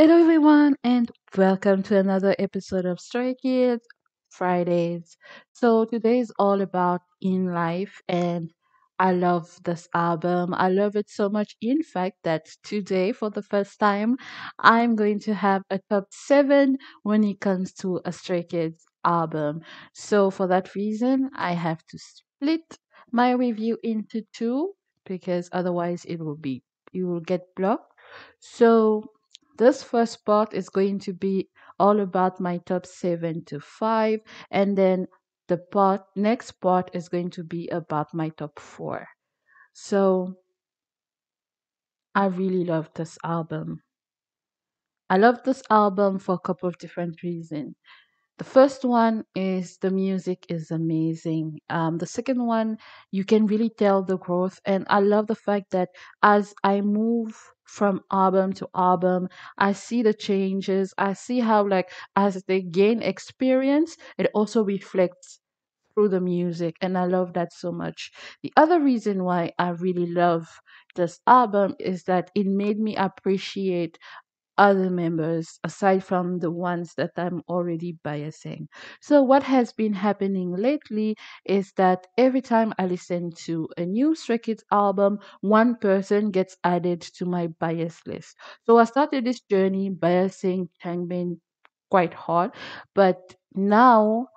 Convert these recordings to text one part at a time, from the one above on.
Hello, everyone, and welcome to another episode of Stray Kids Fridays. So, today is all about in life, and I love this album. I love it so much, in fact, that today, for the first time, I'm going to have a top seven when it comes to a Stray Kids album. So, for that reason, I have to split my review into two because otherwise, it will be you will get blocked. So, this first part is going to be all about my top seven to five, and then the part next part is going to be about my top four. So I really love this album. I love this album for a couple of different reasons. The first one is the music is amazing. Um, the second one, you can really tell the growth, and I love the fact that as I move from album to album, I see the changes. I see how like as they gain experience, it also reflects through the music, and I love that so much. The other reason why I really love this album is that it made me appreciate other members aside from the ones that I'm already biasing. So, what has been happening lately is that every time I listen to a new Stray Kids album, one person gets added to my bias list. So, I started this journey biasing Changbin quite hard, but now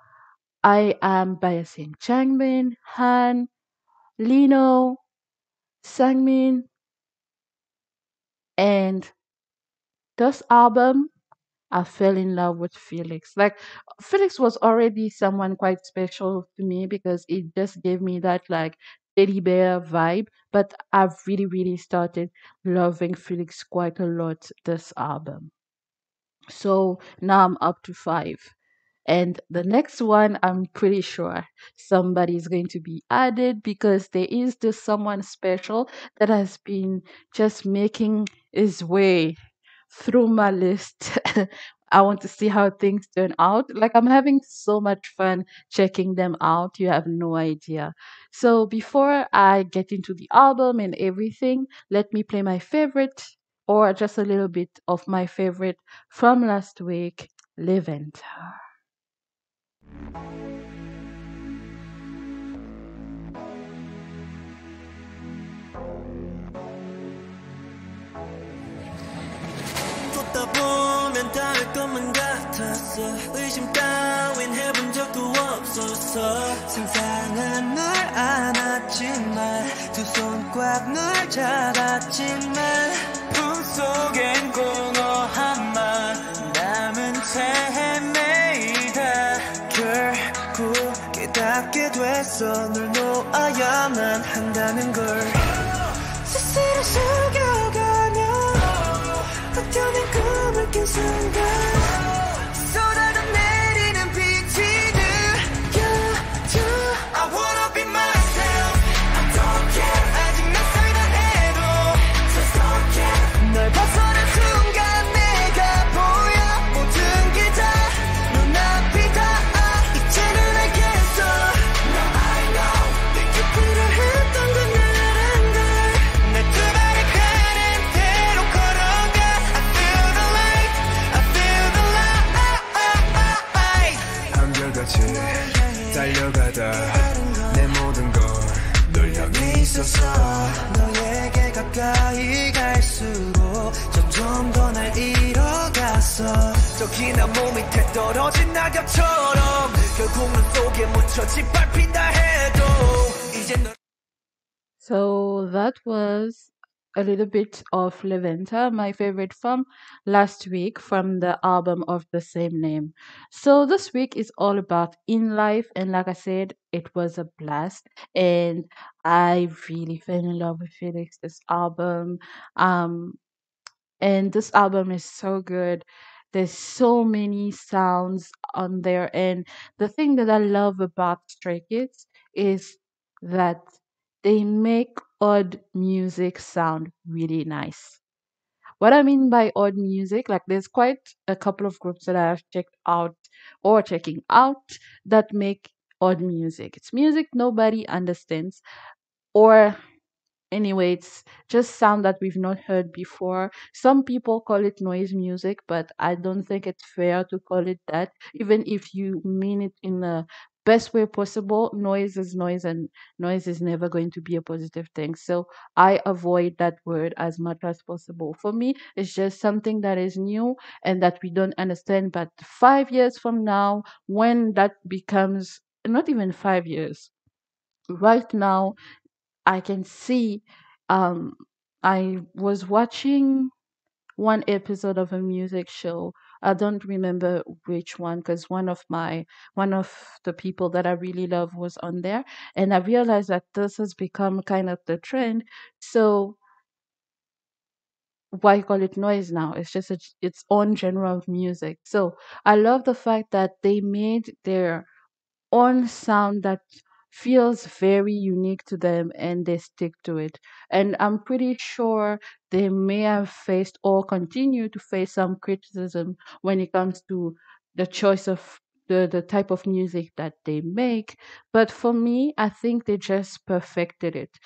I am biasing Changbin, Han, Lino, Seungmin, and this album I fell in love with Felix. Like Felix was already someone quite special to me because it just gave me that like teddy bear vibe. But I've really, really started loving Felix quite a lot this album. So now I'm up to five. And the next one, I'm pretty sure somebody is going to be added because there is this someone special that has been just making his way through my list. I want to see how things turn out. Like, I'm having so much fun checking them out. You have no idea. So, before I get into the album and everything, let me play my favorite or just a little bit of my favorite from last week, Levent. 쏟다 보면 닿을 것만 같았어. 의심 따윈 해본 적도 없었어. 상상한 널 안았지만 두 손 꽉 널 잡았지만 품속엔 꼭너 한만 남은 채 헤매이다. 결국 깨닫게 됐어. 널 놓아야만 한다는 걸. 스스로 속여가며 버텨낸 꿈을 깬 soon, girl. A little bit of Levanter, my favorite from last week from the album of the same name. So this week is all about in life, and like I said, it was a blast, and I really fell in love with Felix this album. Um, and this album is so good. There's so many sounds on there, and the thing that I love about Stray Kids is that they make odd music sound really nice. What I mean by odd music, like there's quite a couple of groups that I have checked out or checking out that make odd music. It's music nobody understands, or Anyway, it's just sound that we've not heard before. Some people call it noise music, but I don't think it's fair to call it that. Even if you mean it in the best way possible, noise is noise and noise is never going to be a positive thing. So I avoid that word as much as possible. For me, it's just something that is new and that we don't understand. But five years from now, when that becomes not even five years, right now I can see um I was watching one episode of a music show. I don't remember which one because one of my one of the people that I really love was on there and I realized that this has become kind of the trend. So why call it noise now? It's just a, its own genre of music. So I love the fact that they made their own sound that feels very unique to them and they stick to it. And I'm pretty sure they may have faced or continue to face some criticism when it comes to the choice of the, the type of music that they make. But for me, I think they just perfected it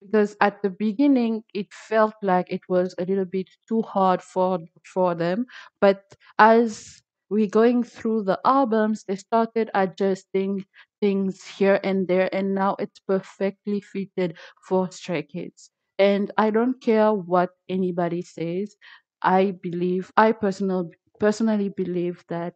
because at the beginning it felt like it was a little bit too hard for for them but as we going through the albums they started adjusting things here and there and now it's perfectly fitted for stray kids. And i don't care what anybody says i believe i personal personally believe that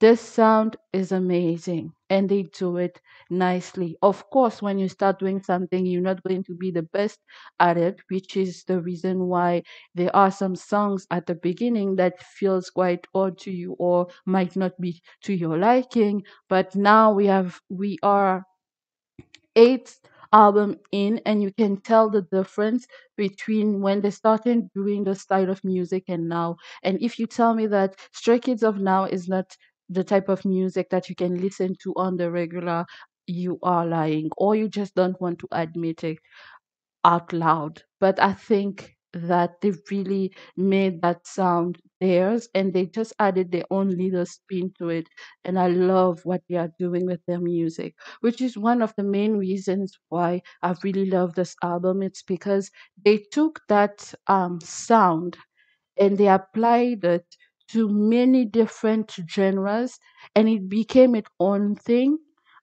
this sound is amazing and they do it nicely. Of course, when you start doing something, you're not going to be the best at it, which is the reason why there are some songs at the beginning that feels quite odd to you or might not be to your liking. But now we have we are eighth album in and you can tell the difference between when they started doing the style of music and now and if you tell me that stray kids of now is not the type of music that you can listen to on the regular you are lying or you just don't want to admit it out loud. But I think that they really made that sound theirs and they just added their own little spin to it. And I love what they are doing with their music, which is one of the main reasons why I really love this album. It's because they took that um, sound and they applied it to many different genres and it became its own thing.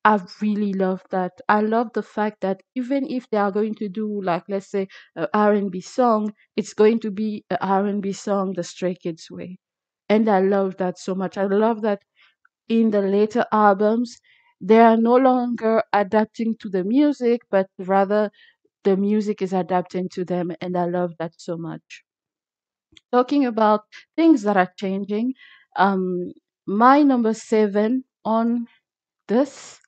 I really love that. I love the fact that even if they are going to do like let's say a R&B song, it's going to be a R&B song the Stray Kids way. And I love that so much. I love that in the later albums they are no longer adapting to the music, but rather the music is adapting to them and I love that so much talking about things that are changing, um, my number seven on this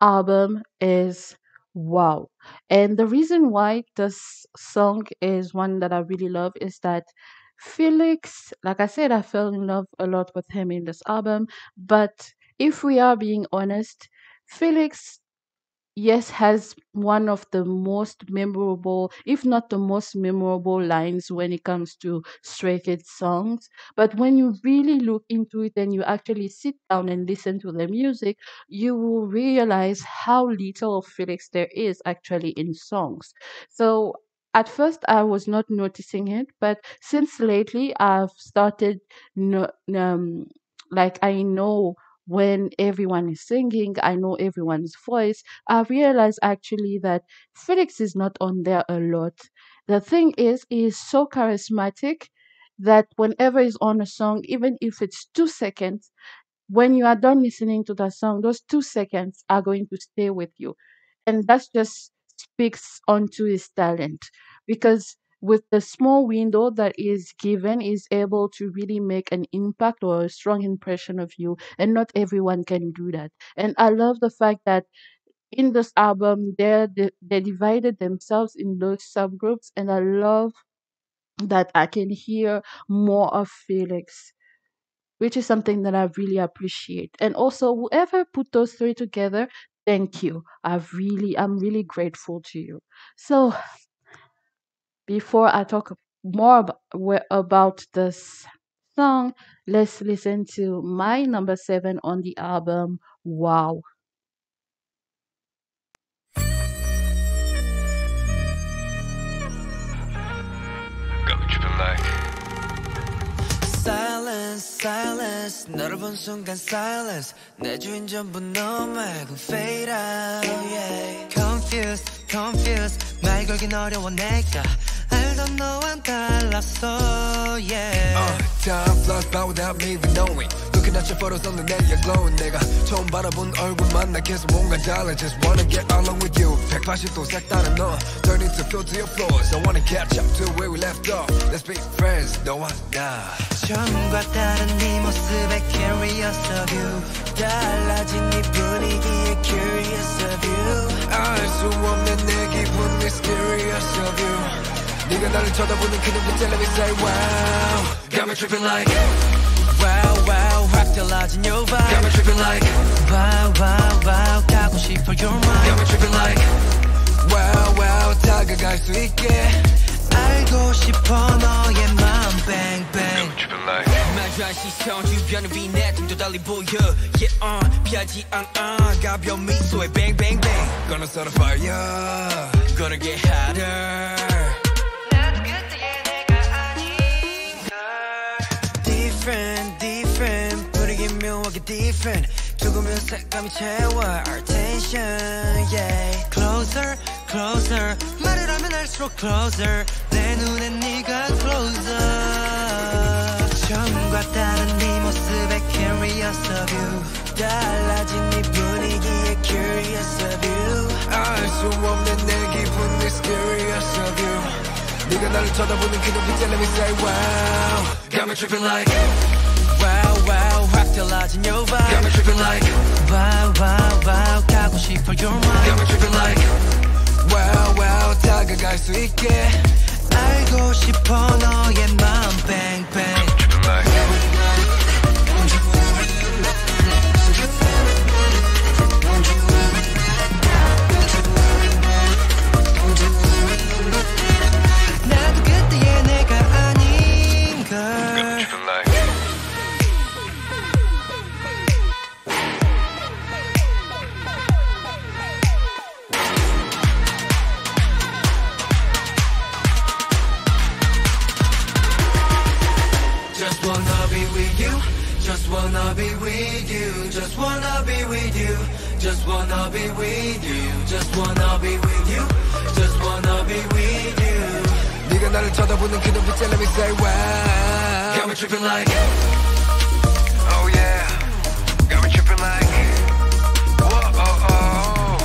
album is Wow. And the reason why this song is one that I really love is that Felix, like I said, I fell in love a lot with him in this album. But if we are being honest, Felix Yes has one of the most memorable, if not the most memorable lines when it comes to Stray Kids songs. But when you really look into it and you actually sit down and listen to the music, you will realize how little of Felix there is actually in songs. So at first I was not noticing it, but since lately I've started no, um, like I know when everyone is singing, I know everyone's voice. I realized actually that Felix is not on there a lot. The thing is, he is so charismatic that whenever he's on a song, even if it's two seconds, when you are done listening to that song, those two seconds are going to stay with you. And that just speaks onto his talent because with the small window that is given is able to really make an impact or a strong impression of you and not everyone can do that and i love the fact that in this album they they divided themselves in those subgroups and i love that i can hear more of felix which is something that I really appreciate. And also, whoever put those three together, thank you. I've really, I'm really grateful to you. So, before I talk more about this song, let's listen to my number seven on the album, Wow. silence, silence 순간 silence 내 주인 전부 너 말고 fade out yeah. Confused, confused 말 걸긴 어려워 내가 알던 너와 달랐어 yeah. Uh, time flies by without me even knowing Looking at your photos on the net, you're glowing 내가 처음 바라본 얼굴만 나 계속 뭔가 달라 Just wanna get along with you 180도 색다른 너 Don't need to feel to your flaws I wanna catch up to where we left off Let's be friends, 너와 나 처음과 다른 네 모습에 curious of you 달라진 네 분위기에 네가 나를 쳐다보는 그 눈빛 let me say wow Got me tripping like wow wow 확 달라진 your vibe Got me tripping like wow wow wow 가고 싶어 your mind Got me tripping like wow wow 다가갈 수 있게 알고 싶어 너의 마음 bang bang tripping like 마주한 시선 주변을 비내 등도 달리 보여 yeah uh 피하지 않아 가벼운 미소에 bang bang bang Gonna start a fire Gonna get hotter different 조금은 색감이 채워 our tension yeah Closer, closer 말을 하면 할수록 closer 내 눈엔 네가 closer 처음과 다른 네 모습에 curious of you 달라진 네 분위기에 curious of you 알 수 없는 내 기분 mysterious of you 네가 나를 쳐다보는 그 눈빛 let me say wow Got me tripping like wow wow 확 달라진 your Got vibe me tripping like wow wow wow 가고 싶어 your mind Got me tripping like wow wow 다가갈 수 있게 알고 싶어 너의 마음 bang bang Like Oh tripping like Whoa oh oh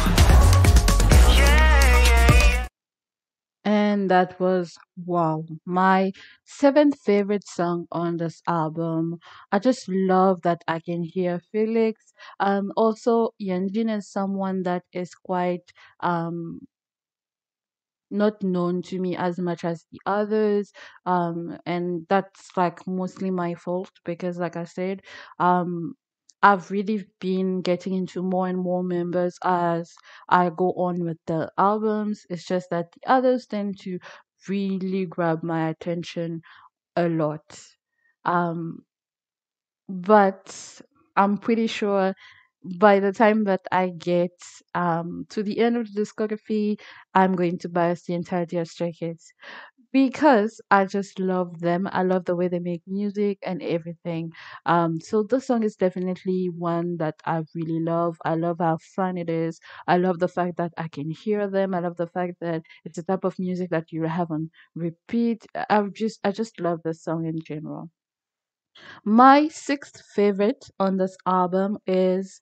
And that was wow, my seventh favorite song on this album. I just love that I can hear Felix. Um, also Hyunjin is someone that is quite um not known to me as much as the others um and that's like mostly my fault because like i said um i've really been getting into more and more members as i go on with the albums. It's just that the others tend to really grab my attention a lot. Um but I'm pretty sure by the time that I get um to the end of the discography, I'm going to buy the entirety of Stray Kids because I just love them. I love the way they make music and everything. Um, so this song is definitely one that I really love. I love how fun it is. I love the fact that I can hear them. I love the fact that it's the type of music that you have on repeat. I I just I just love this song in general. My sixth favorite on this album is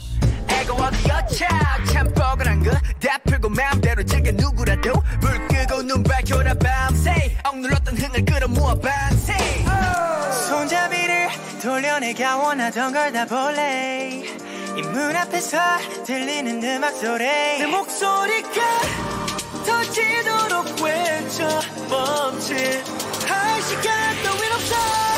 애고 어디였자 참 뻐근한 거다 풀고 마음대로 즐겨 누구라도 불 끄고 눈 밝혀라 밤새. 억눌렀던 흥을 끌어모아 밤새. 손잡이를 돌려내가 원하던 걸 다 볼래. 이 문 앞에서 들리는 음악 소리. 내 목소리가 터지도록 외쳐 멈칫 할 시간 따윈 없어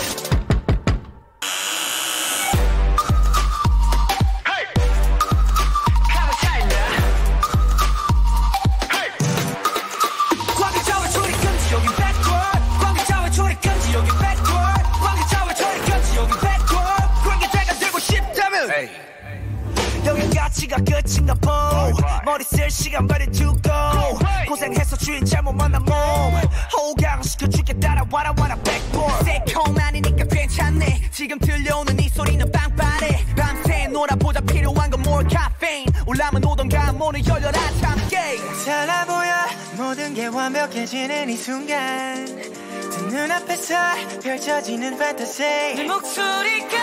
완벽해지는 이 순간 두 눈앞에서 펼쳐지는 판타지 내 목소리가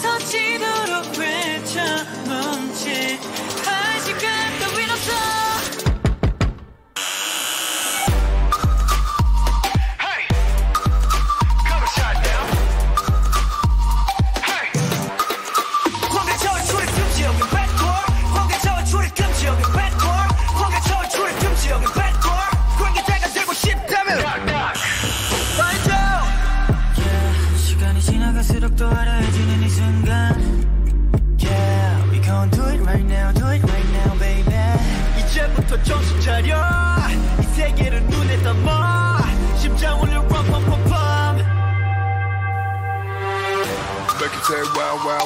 터지도록 외쳐 멈칫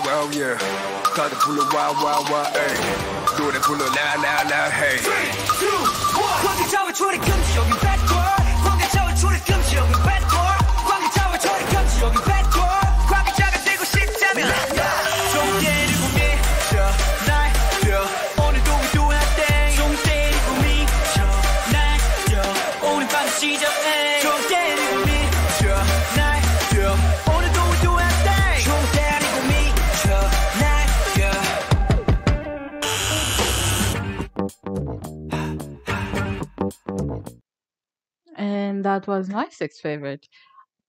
wild, wild, yeah. Start to pull it wild, wild, wild, hey. Do it, pull it loud, loud, loud, hey. Three, two, one. And that was my sixth favorite,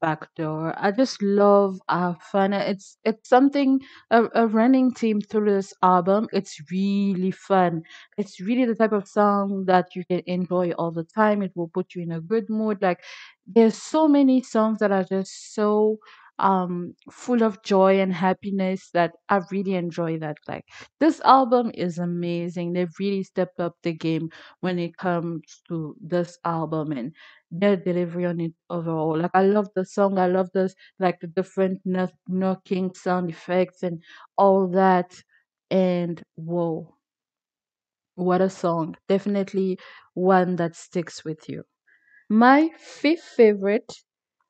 Backdoor. I just love how fun it's it's something a, a running theme through this album. It's really fun. It's really the type of song that you can enjoy all the time. It will put you in a good mood. Like there's so many songs that are just so um full of joy and happiness that I really enjoy that. Like this album is amazing. They've really stepped up the game when it comes to this album and their delivery on it overall. Like I love the song. I love this like the different kno- knocking sound effects and all that. And whoa, what a song! Definitely one that sticks with you. My fifth favorite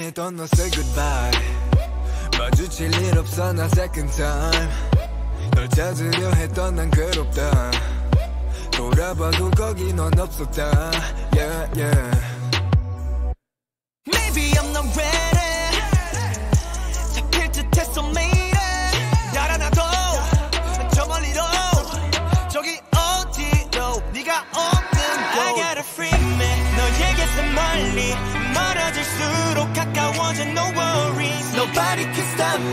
헤매게 했던 너 say goodbye. 마주칠 일 없어 나 second time. 널 찾으려 했던 난 괴롭다. 돌아봐도 거기 넌 없었다. Yeah yeah.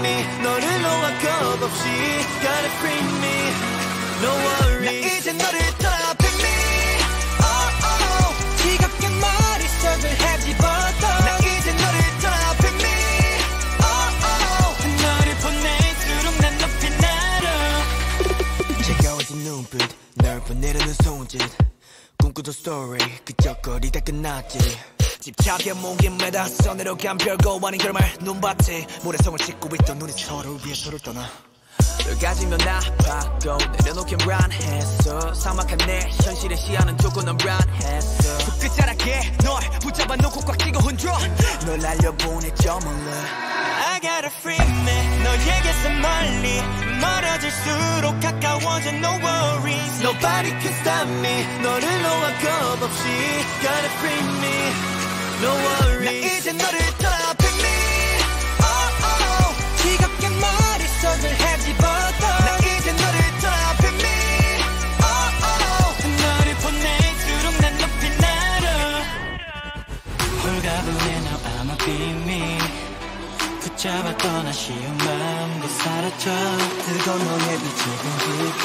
me 너를 놓아 겁 없이 Gotta free me No worries 나 이제 너를 떠나 pick me Oh oh 지겹게 머릿속을 헤집어도 나 이제 너를 떠나 pick me Oh oh 너를 보낼수록 난 높이 날아 차가워진 눈빛 널 보내려는 손짓 꿈꾸던 스토리 그저 거리다 끝났지 집착의 목이 매다 손으로 간 별거 아닌 결말 눈밭에 모래성을 씻고 있던 우리 서로를 위해 서로를 떠나 널 가지면 아파도 내려놓긴 란했어 사막한 내 현실의 시야는 넌 란했어 그 끝자락에 널 붙잡아 놓고 꽉 쥐고 흔들어 널 날려보내 저 몰라 I got a free man 너에게서 멀리 멀어질수록 가까워져 no worries. Nobody can stop me 너를 놓아 겁 없이. Gotta free me No worries. 나 이제 너를 떠나 pick me Oh oh. 지겹게 머릿속을 헤집어도 나 이제 너를 떠나 pick me Oh oh. 너를 보낼수록 난 높이 날아 홀가분해 now I'ma be me 잡았던 아쉬운 마음도 사라져. 뜨거운 너의 빛을 끈질거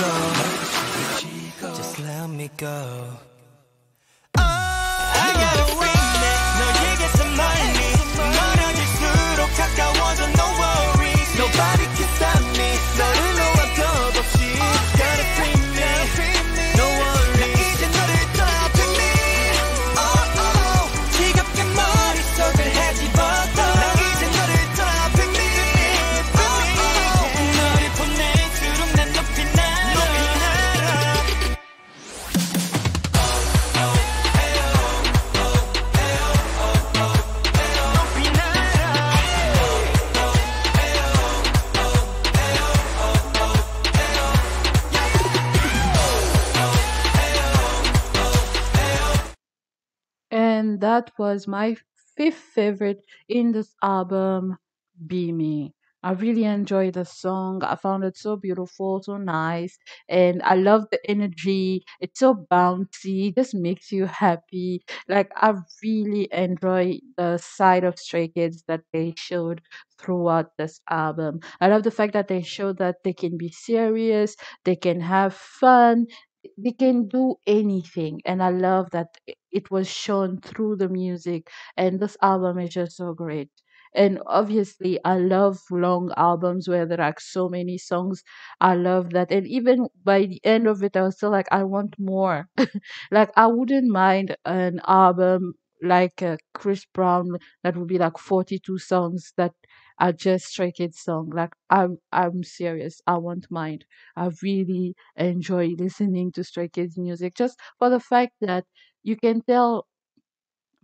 Just let me go. I got a that was my fifth favorite in this album, B Me. I really enjoyed the song. I found it so beautiful, so nice, and I love the energy. It's so bouncy, it just makes you happy. Like I really enjoy the side of Stray Kids that they showed throughout this album. I love the fact that they showed that they can be serious, they can have fun, they can do anything and i love that it was shown through the music and this album is just so great. And obviously i love long albums where there are so many songs i love that and even by the end of it i was still like i want more. Like i wouldn't mind an album like uh, chris brown that would be like 42 songs that are just Stray song like i'm i'm serious i won't mind. I really enjoy listening to Stray Kids music just for the fact that you can tell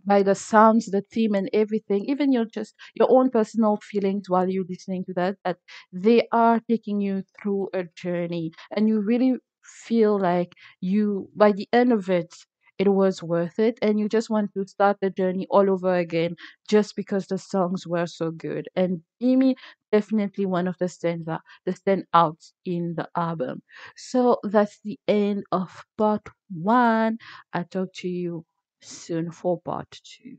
by the sounds, the theme, and everything, even your just your own personal feelings while you're listening to that, that they are taking you through a journey, and you really feel like you by the end of it. It was worth it, and you just want to start the journey all over again just because the songs were so good. And Amy definitely one of the stands out, the standouts in the album. So that's the end of part one. I talk to you soon for part two.